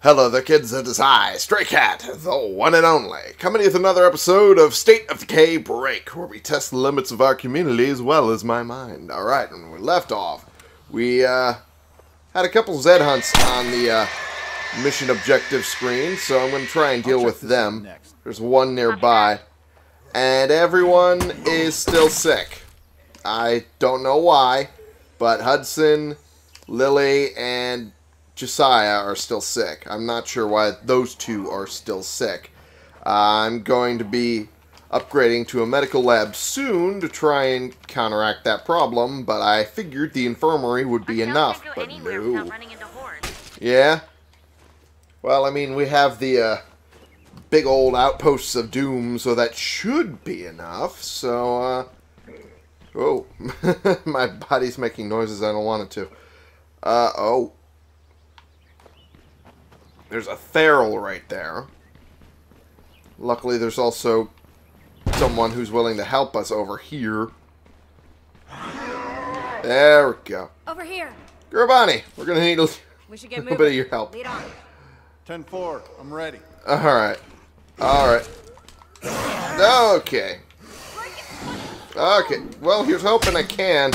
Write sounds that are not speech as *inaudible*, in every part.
Hello there kids, it is I, Stray Cat, the one and only, coming with another episode of State of Decay Break, where we test the limits of our community as well as my mind. Alright, when we left off, we uh, had a couple Zed hunts on the uh, mission objective screen, so I'm going to try and deal with them. Next. There's one nearby, and everyone is still sick. I don't know why, but Hudson, Lily, and Josiah are still sick. I'm not sure why those two are still sick. Uh, I'm going to be upgrading to a medical lab soon to try and counteract that problem, but I figured the infirmary would be enough. But no. Yeah? Well, I mean, we have the uh, big old outposts of doom, so that should be enough. So, uh... Oh, *laughs* my body's making noises I don't want it to. Uh, oh. There's a Feral right there. Luckily, there's also someone who's willing to help us over here. There we go. Over here. Gurbani, we're going to need a We should get *laughs* little bit of your help. Lead on. 10-4, I'm ready. Alright. Alright. Okay. Okay. Well, here's hoping I can.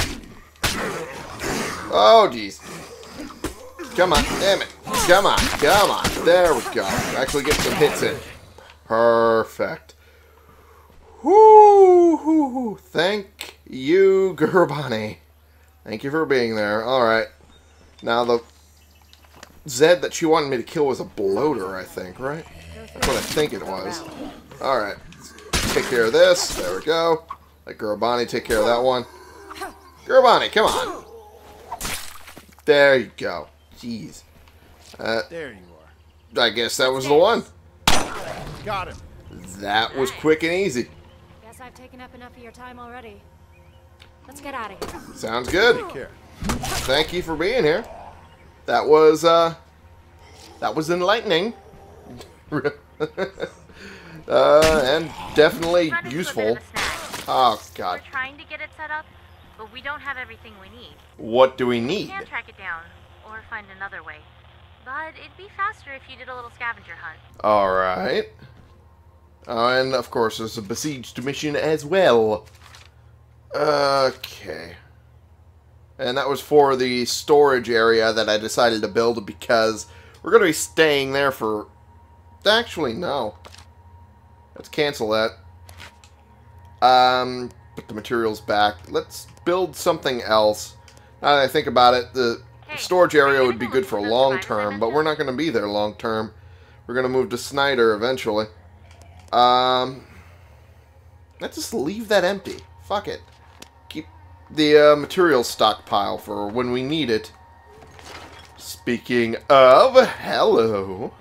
Oh, jeez. Come on. Damn it. Come on. Come on. There we go. Actually get some hits in. Perfect. Whoo, hoo, hoo. Thank you, Gurbani. Thank you for being there. Alright. Now, the Zed that she wanted me to kill was a bloater, I think, right? That's what I think it was. Alright. Take care of this. There we go. Let Gurbani take care of that one. Gurbani, come on. There you go. Jeez. Uh, There you are. I guess that was the one. Got him. That was quick and easy. Guess I've taken up enough of your time already. Let's get out of here. Sounds good. Take care. Thank you for being here. That was, uh, that was enlightening. *laughs* uh, and definitely Run into a bit useful. Oh god. We're trying to get it set up, but we don't have everything we need. What do we We need? can track it down, or find another way. But it'd be faster if you did a little scavenger hunt. Alright. Uh, and, of course, there's a besieged mission as well. Okay. And that was for the storage area that I decided to build because we're going to be staying there for... Actually, no. Let's cancel that. Um, put the materials back. Let's build something else. Now that I think about it, the Hey, storage area would be good for for long term, but we're not going to be there long term. We're going to move to Snyder eventually. Um, let's just leave that empty. Fuck it. Keep the uh, material stockpile for when we need it. Speaking of, hello.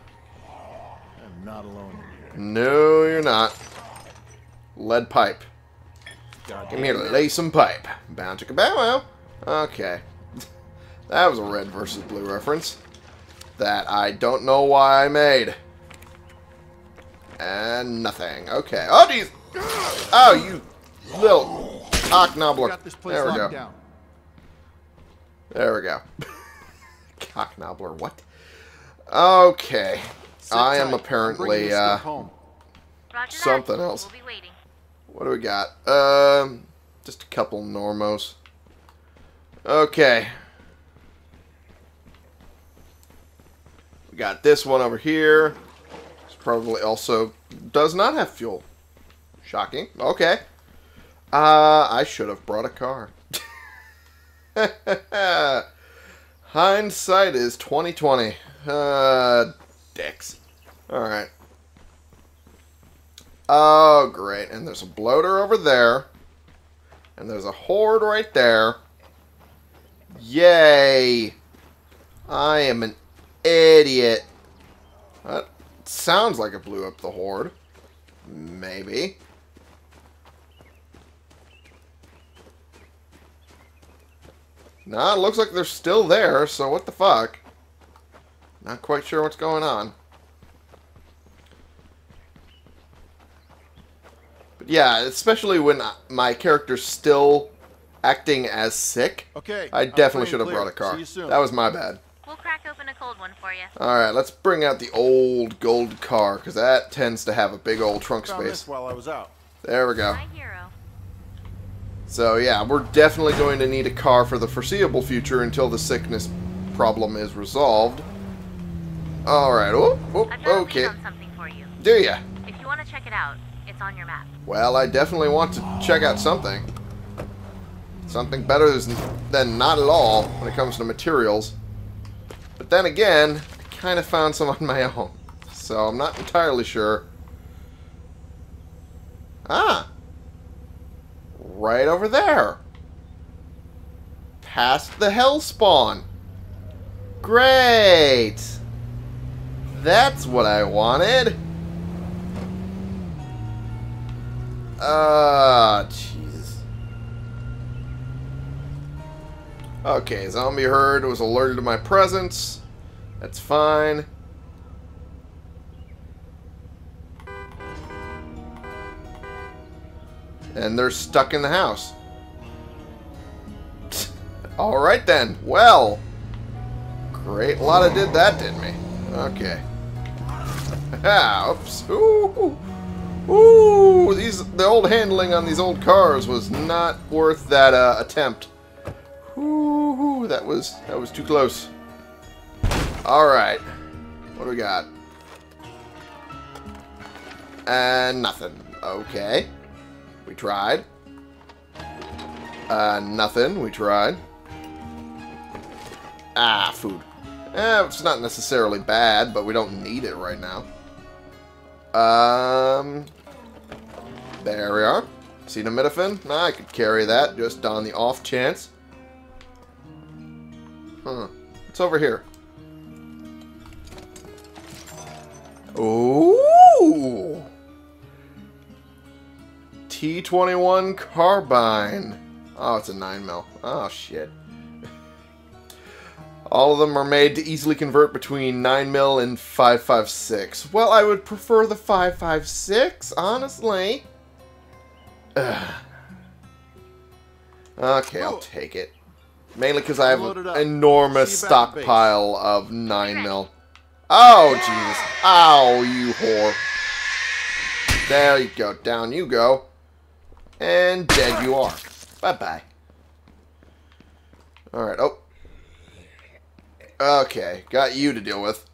I'm not alone in here. No, you're not. Lead pipe. God Give me a lay some pipe. Bound to bow wow. Okay. That was a red versus blue reference. That I don't know why I made. And nothing. Okay. Oh, jeez. Oh, you little cock knobbler. got this place There we go. down. There we go. *laughs* cock knobbler. What? Okay. Sit I am tight. Apparently, uh, stuff home. Roger Something else. We'll. What do we got? Um, just a couple normos. Okay. We got this one over here. It's probably also does not have fuel. Shocking. Okay. Uh, I should have brought a car. *laughs* Hindsight is 2020. Uh, dicks. Alright. Oh, great. And there's a bloater over there. And there's a horde right there. Yay. I am an idiot. That sounds like it blew up the horde. Maybe. Nah, it looks like they're still there, so what the fuck? Not quite sure what's going on. But yeah, especially when my character's still acting as sick, Okay. I definitely should have brought a car. See you soon. That was my bad. We'll crack open a hold one for you. Alright, let's bring out the old gold car, because that tends to have a big old trunk Found space. this while I was out. There we go. My hero. So yeah, we're definitely going to need a car for the foreseeable future until the sickness problem is resolved. Alright, oh, oh, I've got okay. lead on something for you. Do ya? If you want to check it out, it's on your map. Well, I definitely want to check out something. Something better than- than not at all when it comes to materials. Then again, I kind of found some *laughs* on my own. So I'm not entirely sure. Ah! Right over there. Past the hell spawn! Great! That's what I wanted. Ah, Jesus. Okay, zombie herd was alerted to my presence. That's fine. And they're stuck in the house. *laughs* Alright then. Well. Great. Lot of did that, didn't we? Okay. *laughs* Oops. Ooh. Ooh, these the old handling on these old cars was not worth that uh, attempt. Ooh, that was that was too close. All right, what do we got? And nothing. Okay, we tried. Uh, nothing. We tried. Ah, food. Eh, it's not necessarily bad, but we don't need it right now. Um, there we are. Acetaminophen. I could carry that just on the off chance. Huh. It's over here. Ooh! T21 carbine. Oh, it's a 9 mil. Oh, shit. All of them are made to easily convert between 9mm and 5.56. Well, I would prefer the 5.56, honestly. Ugh. Okay, I'll take it. Mainly because I have an enormous See you back at base. stockpile of 9mm. Oh, Jesus. Ow, you whore. There you go. Down you go. And dead you are. Bye-bye. Alright, oh. Okay, got you to deal with.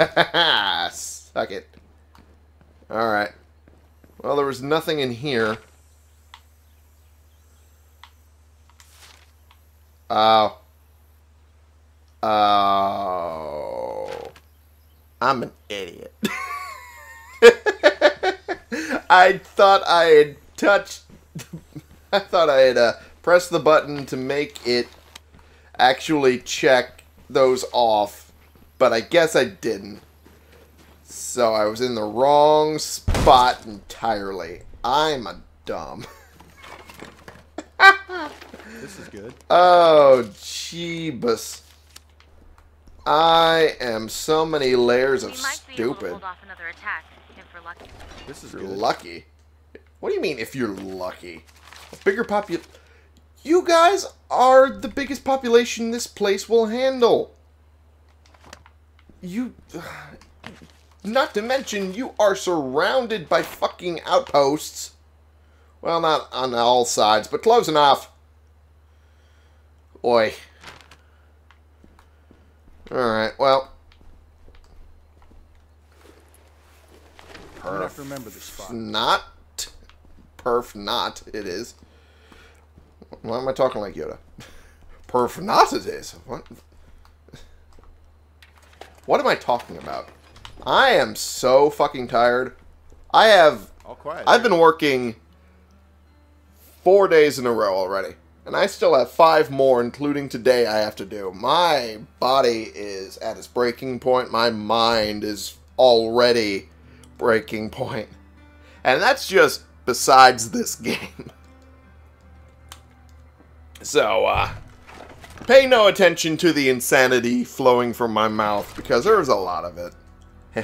*laughs* Suck it. Alright. Well, there was nothing in here. Oh. Oh. I'm an idiot. *laughs* I thought I had touched. *laughs* I thought I had uh, pressed the button to make it actually check those off, but I guess I didn't. So I was in the wrong spot entirely. I'm a dumb. *laughs* This is good. Oh, jeebus. I am so many layers of might be able to stupid. hold off if. This is You're lucky. What do you mean if you're lucky? A bigger popul... You guys are the biggest population this place will handle. You... *sighs* Not to mention, you are surrounded by fucking outposts. Well, not on all sides, but close enough. Oi. Alright, well. I'm gonna have to remember this spot. Not. Perf not, it is. Why am I talking like Yoda? Perf not it is. What? What am I talking about? I am so fucking tired. I have. All quiet. I've been working four days in a row already. And I still have five more, including today, I have to do. My body is at its breaking point. My mind is already breaking point. And that's just besides this *laughs* game. So, uh, pay no attention to the insanity flowing from my mouth because there's a lot of it.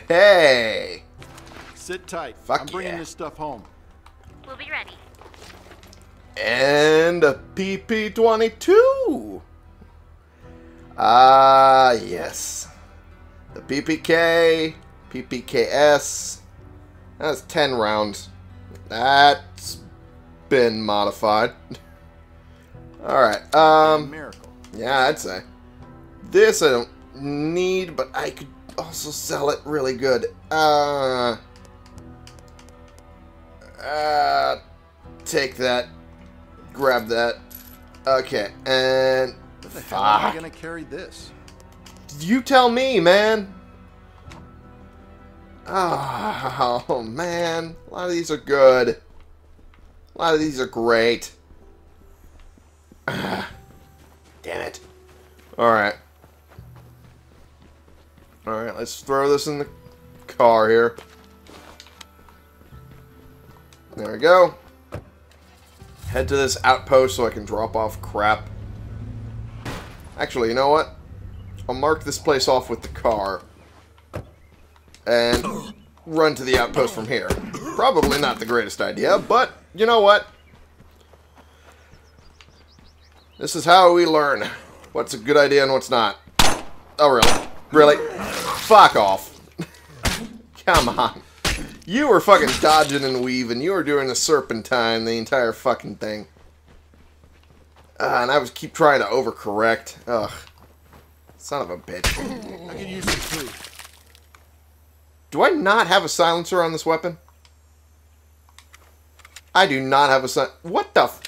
Hey! Sit tight. Fuck I'm bringing yeah. this stuff home. We'll be ready. And a PP22. Ah, yes. The PPK, PPKS. That's 10 rounds. That's been modified. *laughs* Alright, um... Miracle. Yeah, I'd say. This I don't need, but I could also sell it really good. Uh... Uh... Take that. Grab that. Okay, and... What the hell am I Fuck. gonna carry this? You tell me, man. Oh, man. A lot of these are good. A lot of these are great. Ah, Damn it. Alright. Alright, let's throw this in the car here. There we go. Head to this outpost so I can drop off crap. Actually, you know what? I'll mark this place off with the car and run to the outpost from here. Probably not the greatest idea, but you know what? This is how we learn what's a good idea and what's not. Oh, really? Really? Fuck off. *laughs* Come on. You were fucking dodging and weaving. You were doing the serpentine the entire fucking thing. Uh, and I was keep trying to overcorrect. Ugh. Son of a bitch. I can use some too. Do I not have a silencer on this weapon? I do not have a sil- What the f-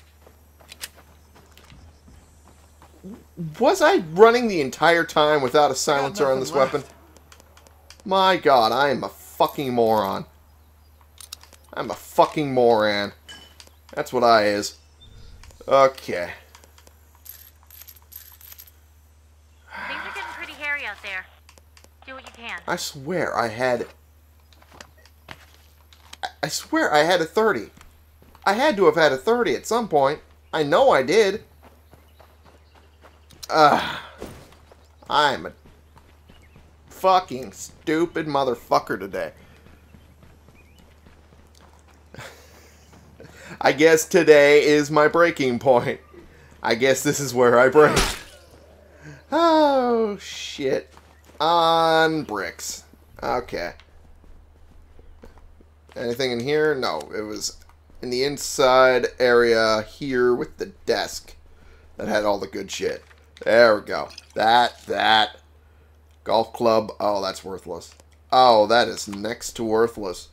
Was I running the entire time without a silencer on this left. weapon? My god, I am a fucking moron. I'm a fucking moron. That's what I is. Okay. Things are getting pretty hairy out there. Do what you can. I swear I had. I- swear I had a 30. I had to have had a 30 at some point. I know I did. Ugh. I'm a fucking stupid motherfucker today. I guess today is my breaking point. I guess this is where I break. Oh, shit. On bricks. Okay. Anything in here? No, it was in the inside area here with the desk that had all the good shit. There we go. That, that. Golf club. Oh, that's worthless. Oh, that is next to worthless.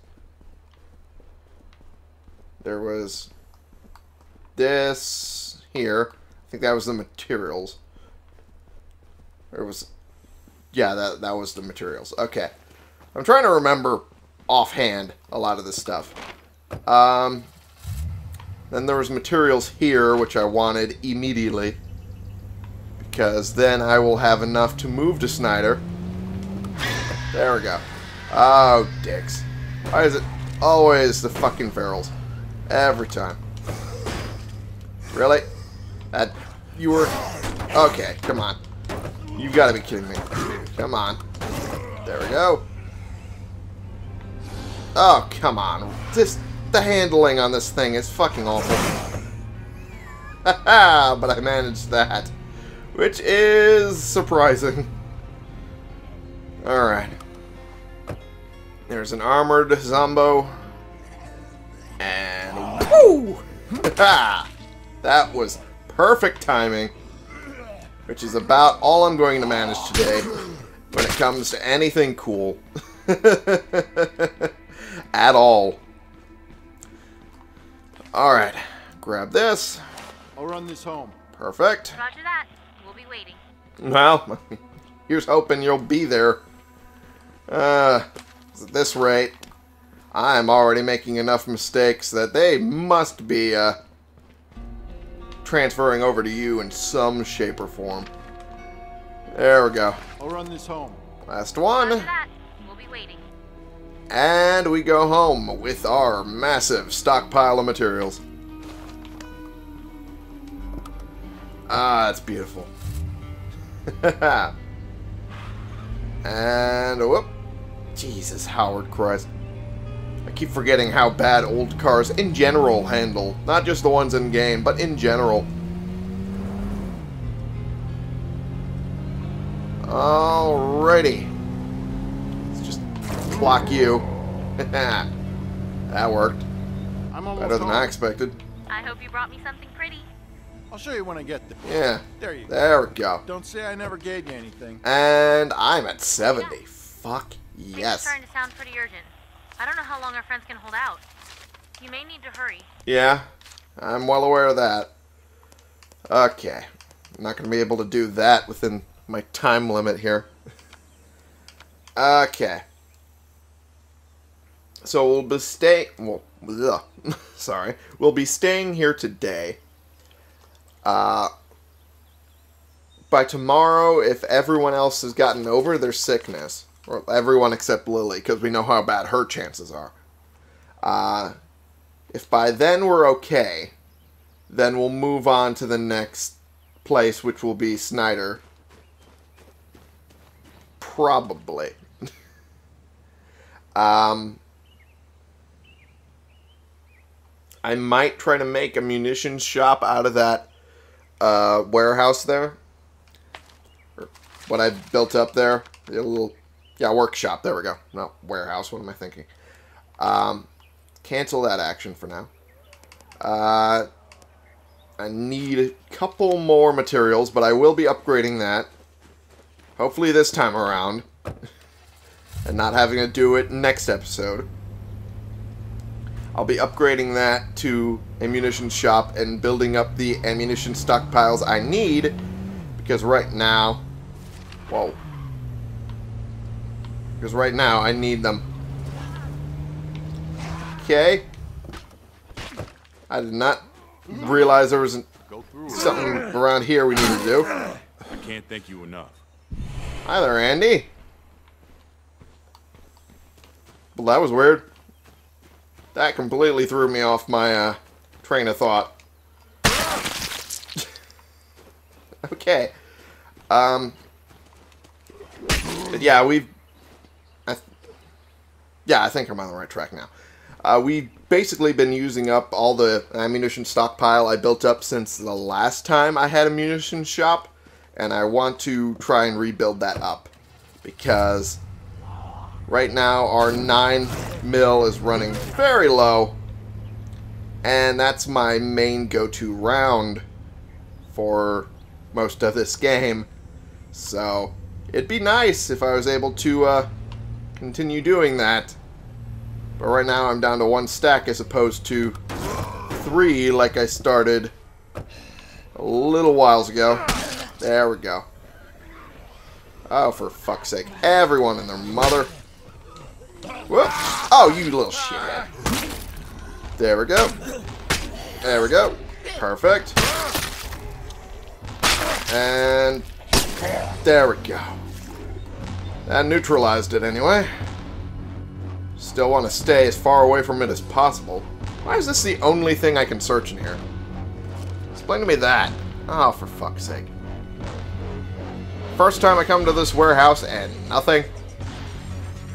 There was this here. I think that was the materials. There was yeah, that that was the materials. Okay. I'm trying to remember offhand a lot of this stuff. Um then there was materials here which I wanted immediately because then I will have enough to move to Snyder. There we go. Oh, dicks. Why is it always the fucking ferals? Every time. Really? That you were Okay, come on. You've got to be kidding me. Come on. There we go. Oh, come on. This, the handling on this thing is fucking awful. Haha, *laughs* but I managed that. Which is surprising. Alright. There's an armored Zombo. And woo! Ha! *laughs* that was perfect timing. Which is about all I'm going to manage today when it comes to anything cool. *laughs* At all. Alright. Grab this. I'll run this home. Perfect. Roger that. We'll be waiting. Well, *laughs* here's hoping you'll be there. Uh, at this rate, I'm already making enough mistakes that they must be, uh, transferring over to you in some shape or form. There we go. I'll run this home. Last one. We'll be waiting. And we go home with our massive stockpile of materials. Ah, it's beautiful. *laughs* and whoop. Jesus, Howard Christ. I keep forgetting how bad old cars in general handle. Not just the ones in game, but in general. Alrighty. Let's just clock you. *laughs* that worked. I'm almost Better than home. I expected. I hope you brought me something pretty. I'll show you when I get there. Yeah. There you go. There we go. Don't say I never gave you anything. And I'm at 70. Fuck Things are yes. starting to sound pretty urgent. I don't know how long our friends can hold out. You may need to hurry. Yeah, I'm well aware of that. Okay. I'm not going to be able to do that within my time limit here. Okay. So we'll be staying. Well, ugh, *laughs* sorry. We'll be staying here today. Uh, by tomorrow, if everyone else has gotten over their sickness, or everyone except Lily, because we know how bad her chances are. Uh, if by then we're okay, then we'll move on to the next place, which will be Snyder. Probably. *laughs* um, I might try to make a munitions shop out of that uh, warehouse there. Or what I built up there. A little, yeah, workshop. There we go. No, warehouse. What am I thinking? Um, cancel that action for now. Uh, I need a couple more materials, but I will be upgrading that. Hopefully this time around. *laughs* and not having to do it next episode. I'll be upgrading that to ammunition shop and building up the ammunition stockpiles I need. Because right now... Whoa. Because right now I need them. Okay. I did not realize there was it. something around here we need to do. I can't thank you enough. Hi there, Andy. Well, that was weird. That completely threw me off my uh, train of thought. *laughs* okay. Um. Yeah, we've. Yeah, I think I'm on the right track now. Uh, we've basically been using up all the ammunition stockpile I built up since the last time I had a munition shop, and I want to try and rebuild that up because right now our 9 mil is running very low, and that's my main go-to round for most of this game. So it'd be nice if I was able to uh, continue doing that. But right now I'm down to one stack as opposed to three like I started a little whiles ago. There we go. Oh, for fuck's sake. Everyone and their mother. Whoop. Oh, you little shit. There we go. There we go. Perfect. And there we go. That neutralized it anyway. Still want to stay as far away from it as possible. Why is this the only thing I can search in here? Explain to me that. Oh, for fuck's sake. First time I come to this warehouse and nothing?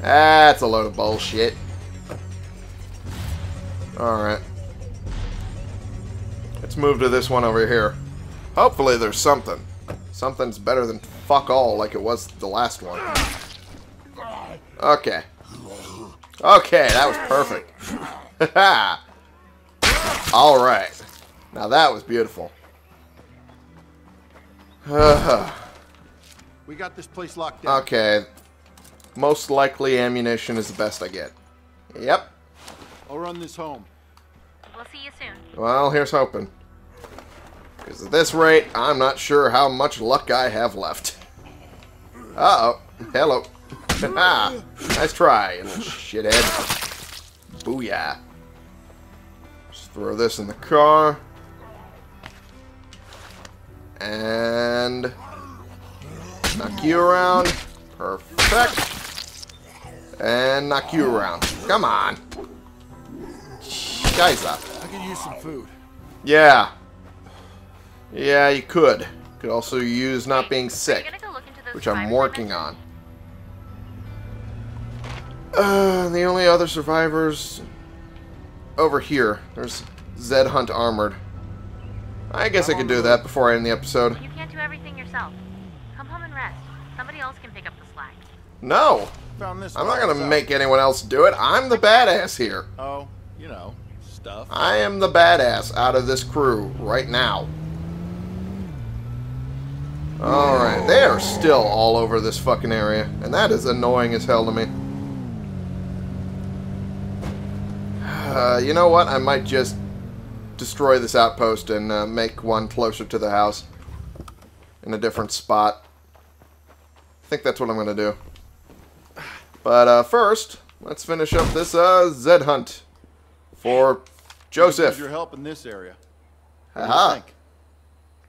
That's a load of bullshit. Alright. Let's move to this one over here. Hopefully there's something. Something's better than fuck all like it was the last one. Okay. Okay, that was perfect. *laughs* Alright. Now that was beautiful. *sighs* We got this place locked down. okay. Most likely ammunition is the best I get. Yep. I'll run this home. We'll see you soon. Well, here's hoping. Because at this rate, I'm not sure how much luck I have left. Uh-oh. Hello. *laughs* nice try, you little shithead. Booyah. Just throw this in the car. And... Knock you around. Perfect. And knock you around. Come on. Guys up. I could use some food. Yeah. Yeah, you could. Could also use not being sick, go look into those which I'm working on. Uh, the only other survivors over here. There's Zed Hunt Armored. I guess I could do that before I end the episode. You can't do everything yourself. Come home and rest. Somebody else can pick up the slack. No, Found this I'm not gonna itself. make anyone else do it. I'm the badass here. Oh, you know, stuff. I am the badass out of this crew right now. Alright, they are still all over this fucking area, and that is annoying as hell to me. Uh, you know what? I might just destroy this outpost and uh, make one closer to the house in a different spot. I think that's what I'm going to do. But uh, first, let's finish up this uh, Zed hunt for Joseph. your help in this area. Aha,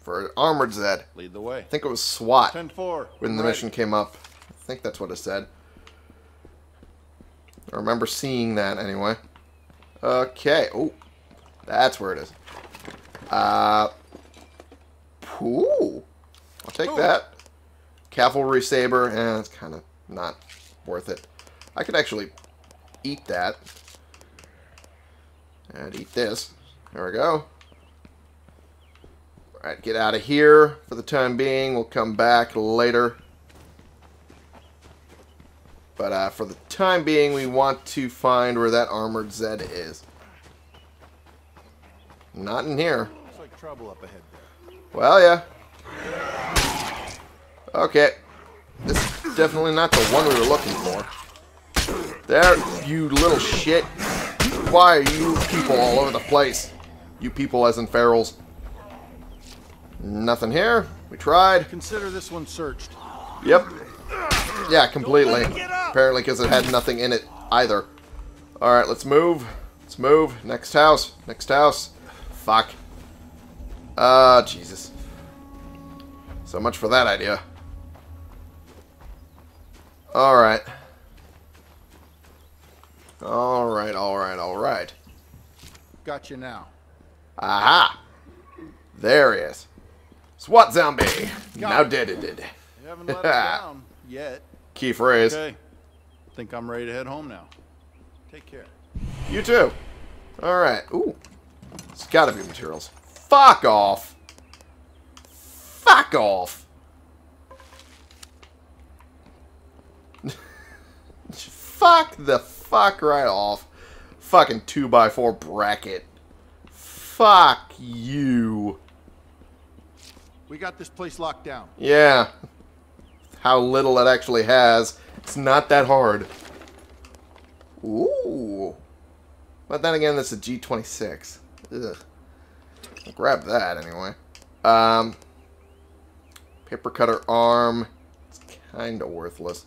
for Armored Zed. Lead the way. I think it was SWAT 10-4. when the mission came up. I think that's what it said. I remember seeing that anyway. Okay. Oh, that's where it is. Uh, ooh. I'll take that. Cavalry saber, and it's kind of not worth it. I could actually eat that. And eat this. There we go. Alright, get out of here for the time being. We'll come back later. But uh, for the time being, we want to find where that armored Zed is. Not in here. Looks like trouble up ahead there. Well, yeah. Okay. This is definitely not the one we were looking for. There, you little shit. Why are you people all over the place? You people as in ferals. Nothing here. We tried. Consider this one searched. Yep. Yeah, completely. Apparently because it had nothing in it either. Alright, let's move. Let's move. Next house. Next house. Fuck. Ah, Jesus. So much for that idea. Alright. Alright, alright, alright. Got you now. Aha! There he is. SWAT zombie! Now dead it did. You haven't let *laughs* down yet. Key phrase. Okay. Think I'm ready to head home now. Take care. You too. Alright. Ooh. It's gotta be materials. Fuck off. Fuck off. *laughs* fuck the fuck right off. Fucking 2x4 bracket. Fuck you. We got this place locked down. Yeah. How little it actually has. It's not that hard. Ooh. But then again, that's a G26. Ugh. I'll grab that anyway. Um, paper cutter arm. It's kind of worthless.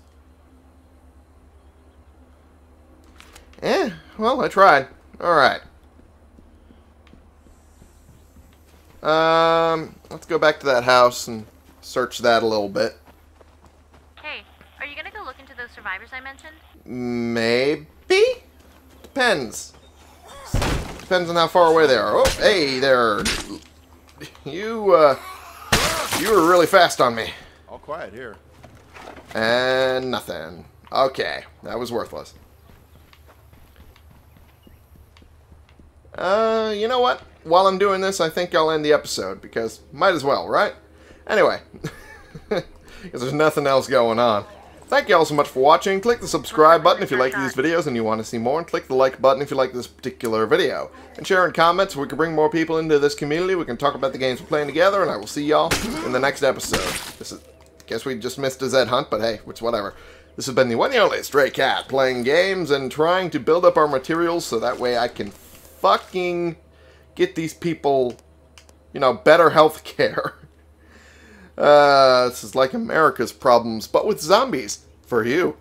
Eh, well, I tried. Alright. Um, let's go back to that house and search that a little bit. Hey, are you gonna go look into those survivors I mentioned? Maybe? Depends. Depends on how far away they are. Oh, hey there. You, uh, you were really fast on me. All quiet here. And nothing. Okay, that was worthless. Uh, you know what? While I'm doing this, I think I'll end the episode, because might as well, right? Anyway, *laughs* because there's nothing else going on. Thank you all so much for watching. Click the subscribe button if you like these videos and you want to see more, and click the like button if you like this particular video. And share in comments so we can bring more people into this community. We can talk about the games we're playing together, and I will see y'all in the next episode. This is, guess we just missed a Zed hunt, but hey, it's whatever. This has been the one and only Stray Cat, playing games and trying to build up our materials so that way I can fucking get these people, you know, better health *laughs* care. Uh, this is like America's problems, but with zombies for you.